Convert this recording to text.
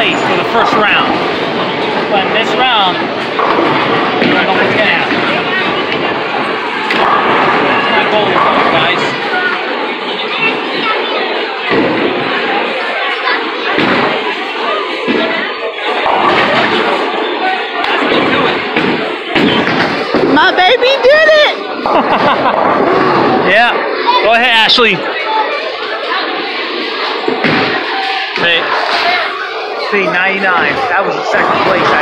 first round. But this round, we're gonna go with 10. That's my goal, guys. That's how you do it. My baby did it! Yeah. Go ahead, Ashley. See, see, 99. That was the second place.